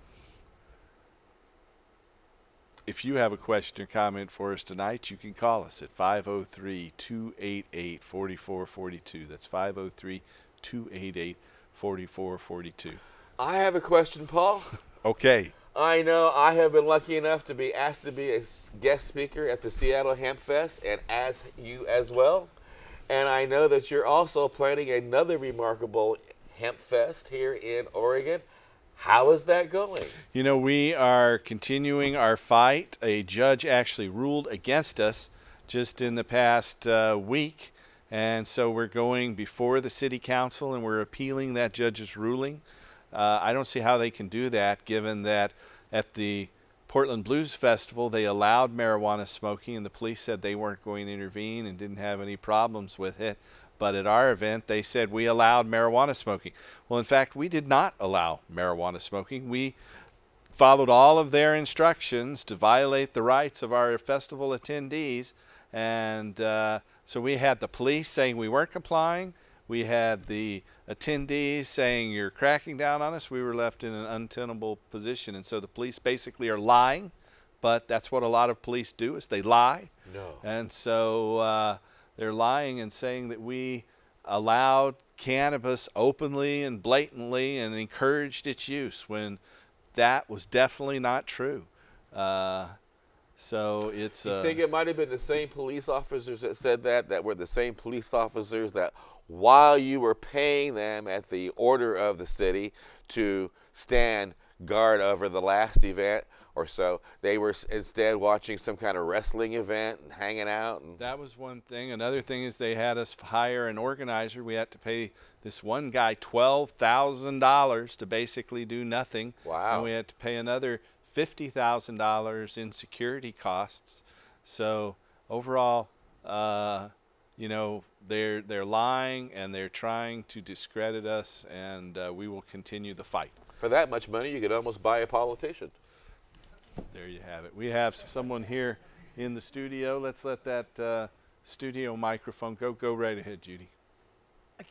if you have a question or comment for us tonight, you can call us at 503 288 4442. That's 503 288 4442. I have a question, Paul. Okay. I know I have been lucky enough to be asked to be a guest speaker at the Seattle Hemp Fest, and as you as well. And I know that you're also planning another remarkable Hemp Fest here in Oregon. How is that going? You know, we are continuing our fight. A judge actually ruled against us just in the past uh, week. And so we're going before the city council and we're appealing that judge's ruling. Uh, I don't see how they can do that given that at the Portland Blues Festival they allowed marijuana smoking and the police said they weren't going to intervene and didn't have any problems with it. But at our event, they said we allowed marijuana smoking. Well, in fact, we did not allow marijuana smoking. We followed all of their instructions to violate the rights of our festival attendees. And uh, so we had the police saying we weren't complying. We had the attendees saying you're cracking down on us. We were left in an untenable position. And so the police basically are lying, but that's what a lot of police do is they lie. No. And so uh, they're lying and saying that we allowed cannabis openly and blatantly and encouraged its use when that was definitely not true. Uh, so it's You uh, think it might have been the same police officers that said that, that were the same police officers that while you were paying them at the order of the city to stand guard over the last event or so, they were instead watching some kind of wrestling event and hanging out. And That was one thing. Another thing is they had us hire an organizer. We had to pay this one guy twelve thousand dollars to basically do nothing. Wow. And we had to pay another fifty thousand dollars in security costs. So overall, uh, you know, they're they're lying and they're trying to discredit us, and uh, we will continue the fight. for that much money, you could almost buy a politician. There you have it. We have someone here in the studio. Let's let that uh, studio microphone go. Go right ahead, Judy.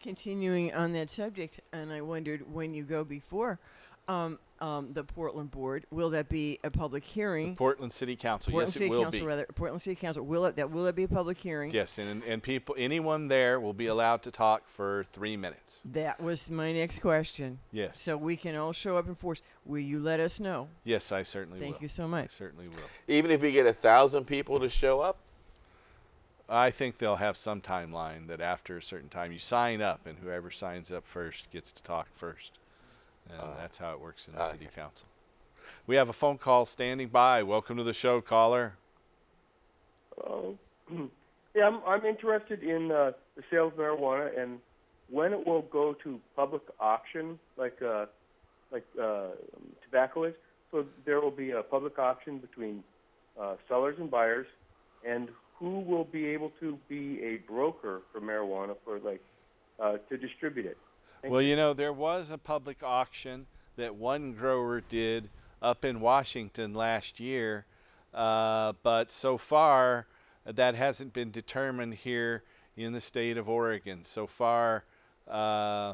Continuing on that subject, and I wondered when you go before um, um, the Portland board, will that be a public hearing? Portland City Council. Portland yes, City it will Council, be. rather. Portland City Council. Will it? That will it be a public hearing? Yes, and and people, anyone there will be allowed to talk for three minutes. That was my next question. Yes. So we can all show up in force. Will you let us know? Yes, I certainly will. Thank you so much. I certainly will. Even if we get a thousand people to show up, I think they'll have some timeline that after a certain time you sign up, and whoever signs up first gets to talk first. And Uh, that's how it works in the okay. city council. We have a phone call standing by. Welcome to the show, caller. Oh, yeah, I'm, I'm interested in uh, the sale of marijuana and when it will go to public auction, like uh, like uh, tobacco is. So there will be a public auction between uh, sellers and buyers, and who will be able to be a broker for marijuana for like uh, to distribute it. Well, you know, there was a public auction that one grower did up in Washington last year, uh, but so far that hasn't been determined here in the state of Oregon. So far, uh,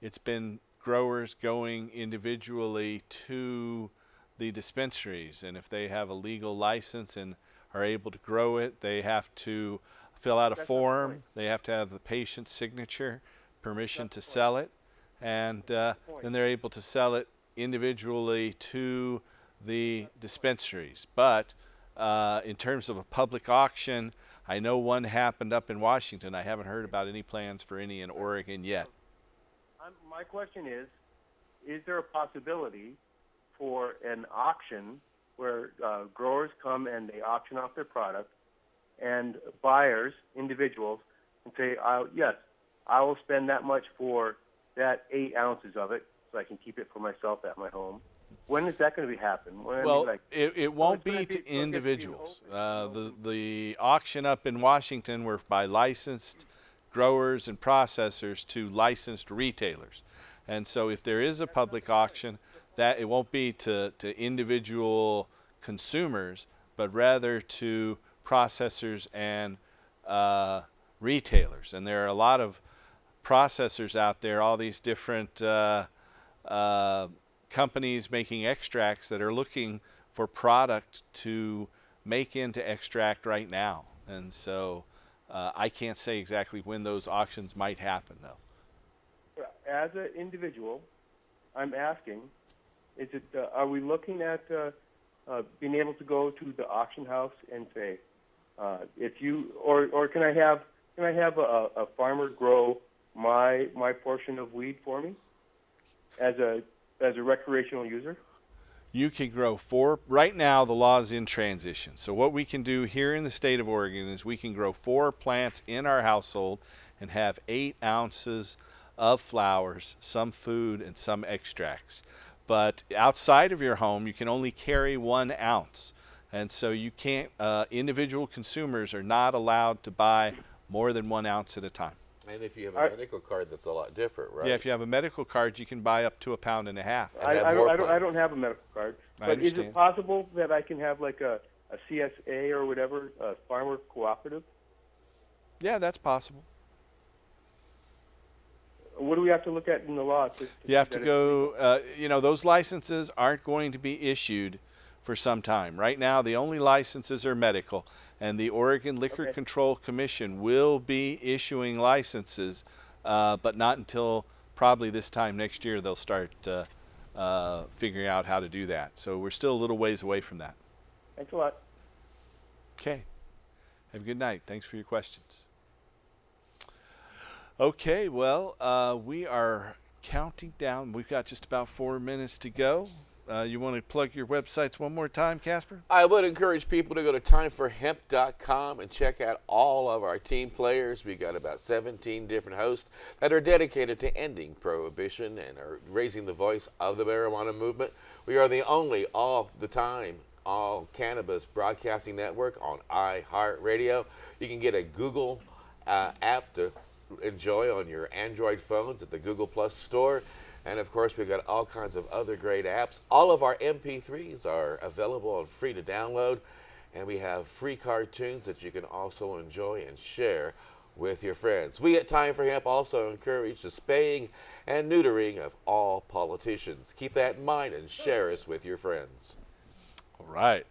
it's been growers going individually to the dispensaries, and if they have a legal license and are able to grow it, they have to fill out a That's form. They have to have the patient's signature, permission to sell it, and uh, then they're able to sell it individually to the dispensaries. But uh, in terms of a public auction, I know one happened up in Washington. I haven't heard about any plans for any in Oregon yet. I'm, my question is, is there a possibility for an auction where uh, growers come and they auction off their product, and buyers, individuals, can say, i "Yes, I will spend that much for that eight ounces of it, so I can keep it for myself at my home." When is that going to be happen? When, I mean, Well, like, it, it won't be to individuals. Uh, the the auction up in Washington were by licensed growers and processors to licensed retailers, and so if there is a public auction, that it won't be to to individual consumers, but rather to processors and uh, retailers. And there are a lot of processors out there, all these different. Uh, uh, companies making extracts that are looking for product to make into extract right now. And so uh, I can't say exactly when those auctions might happen, though. as an individual, I'm asking, is it uh, are we looking at uh, uh, being able to go to the auction house and say, if you or or can I have can I have a, a farmer grow my my portion of weed for me as a as a recreational user? You can grow four. Right now, the law is in transition. So, what we can do here in the state of Oregon is we can grow four plants in our household and have eight ounces of flowers, some food, and some extracts. But outside of your home, you can only carry one ounce. And so, you can't, uh, individual consumers are not allowed to buy more than one ounce at a time. And if you have a medical card, that's a lot different, right? Yeah, if you have a medical card, you can buy up to a pound and a half. I, I, don't, I, don't, I don't have a medical card. I But is it possible that I can have like a, a CSA or whatever, a farmer cooperative? Yeah, that's possible. What do we have to look at in the law? To, to You have to go, uh, you know, those licenses aren't going to be issued for some time. Right now, the only licenses are medical, and the Oregon Liquor Okay. Control Commission will be issuing licenses, uh, but not until probably this time next year they'll start uh, uh, figuring out how to do that. So we're still a little ways away from that. Thanks a lot. Okay. Have a good night. Thanks for your questions. Okay, well, uh, we are counting down. We've got just about four minutes to go. Uh, you want to plug your websites one more time, Casper? I would encourage people to go to timeforhemp.com and check out all of our team players. We got about 17 different hosts that are dedicated to ending prohibition and are raising the voice of the marijuana movement. We are the only all the time all cannabis broadcasting network on iHeartRadio. You can get a Google uh, app to enjoy on your Android phones at the Google Plus store. And of course, we've got all kinds of other great apps. All of our MP3s are available and free to download. And we have free cartoons that you can also enjoy and share with your friends. We at Time for Hemp also encourage the spaying and neutering of all politicians. Keep that in mind and share us with your friends. All right.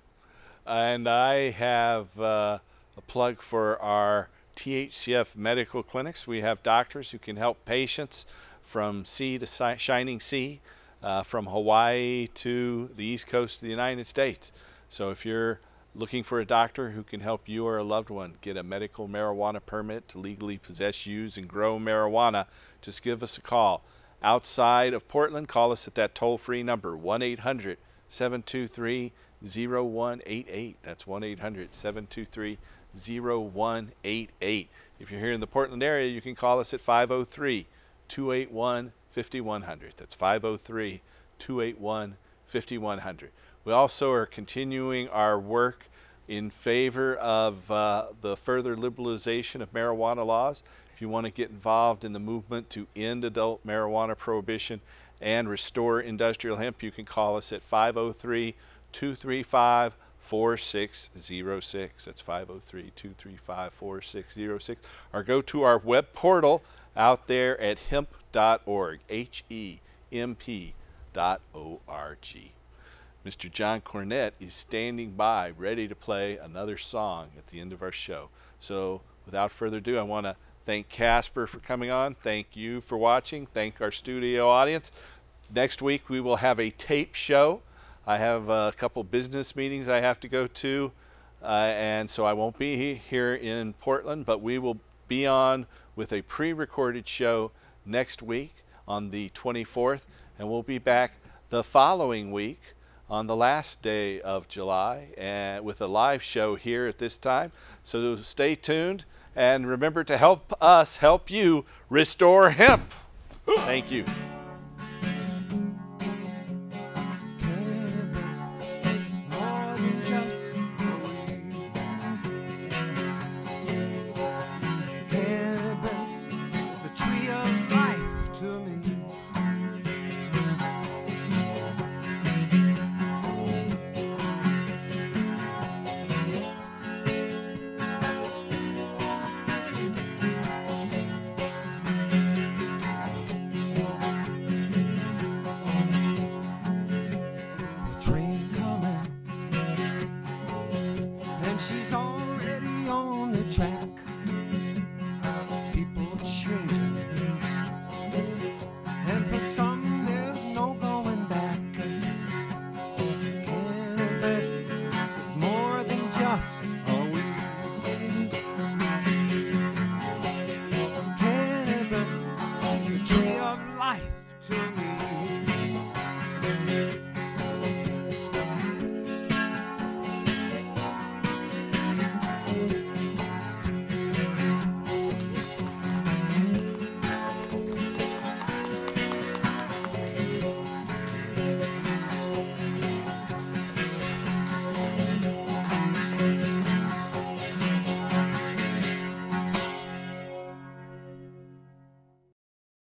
And I have uh, a plug for our THCF medical clinics. We have doctors who can help patients from sea to si- shining sea, uh, from Hawaii to the east coast of the United States. So if you're Looking for a doctor who can help you or a loved one get a medical marijuana permit to legally possess, use, and grow marijuana? Just give us a call. Outside of Portland, call us at that toll free number 1 800 723 0188. That's 1 800 723 0188. If you're here in the Portland area, you can call us at 503 281 5100. That's 503 281 5100. We also are continuing our work in favor of uh, the further liberalization of marijuana laws. If you want to get involved in the movement to end adult marijuana prohibition and restore industrial hemp, you can call us at 503 235 4606. That's 503 235 4606. Or go to our web portal out there at hemp.org. H E M P dot O R G. Mr. John Cornett is standing by, ready to play another song at the end of our show. So, without further ado, I want to thank Casper for coming on. Thank you for watching. Thank our studio audience. Next week, we will have a tape show. I have a couple business meetings I have to go to, uh, and so I won't be here in Portland, but we will be on with a pre recorded show next week on the 24th, and we'll be back the following week on the last day of July and with a live show here at this time. So stay tuned and remember to help us help you restore hemp. Thank you.